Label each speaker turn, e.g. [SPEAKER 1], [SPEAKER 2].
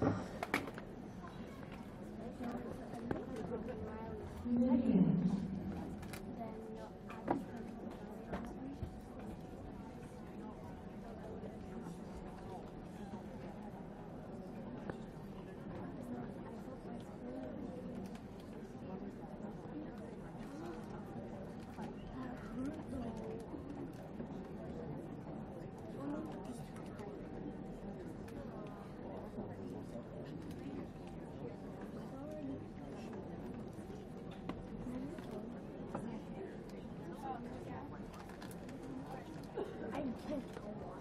[SPEAKER 1] Thank you.
[SPEAKER 2] 佩服我